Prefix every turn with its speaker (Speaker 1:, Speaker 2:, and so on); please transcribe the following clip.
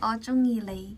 Speaker 1: 我中意你